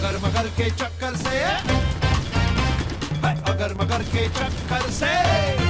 अगर मगर के चक्कर से। अगर मगर के चक्कर से।